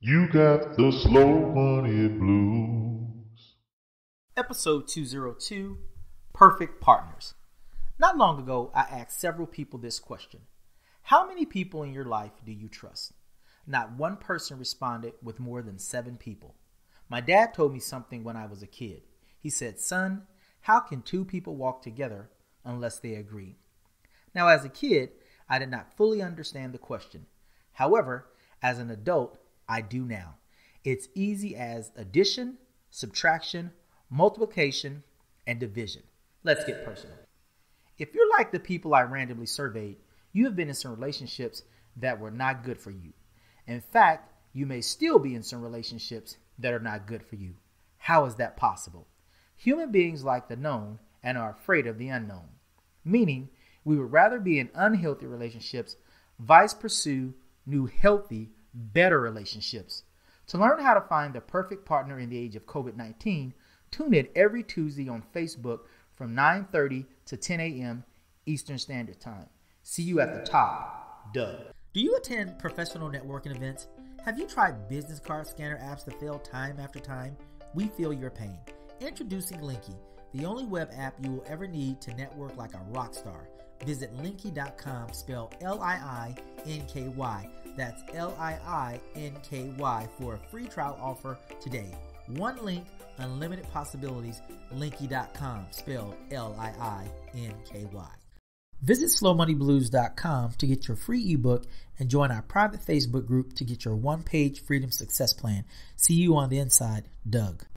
You got the slow money blues. Episode 202 Perfect Partners. Not long ago, I asked several people this question How many people in your life do you trust? Not one person responded with more than seven people. My dad told me something when I was a kid. He said, Son, how can two people walk together unless they agree? Now, as a kid, I did not fully understand the question. However, as an adult, I do now. It's easy as addition, subtraction, multiplication, and division. Let's get personal. If you're like the people I randomly surveyed, you have been in some relationships that were not good for you. In fact, you may still be in some relationships that are not good for you. How is that possible? Human beings like the known and are afraid of the unknown, meaning we would rather be in unhealthy relationships, vice pursue new healthy better relationships. To learn how to find the perfect partner in the age of COVID-19, tune in every Tuesday on Facebook from 9:30 to 10 a.m. Eastern Standard Time. See you at the top. Doug. Do you attend professional networking events? Have you tried business card scanner apps that fail time after time? We feel your pain. Introducing Liinky, the only web app you will ever need to network like a rock star. Visit liinky.com, spell L I I N K Y. That's L I I N K Y for a free trial offer today. One link, unlimited possibilities. Liinky.com, spelled L I I N K Y. Visit slowmoneyblues.com to get your free ebook and join our private Facebook group to get your one page freedom success plan. See you on the inside, Doug.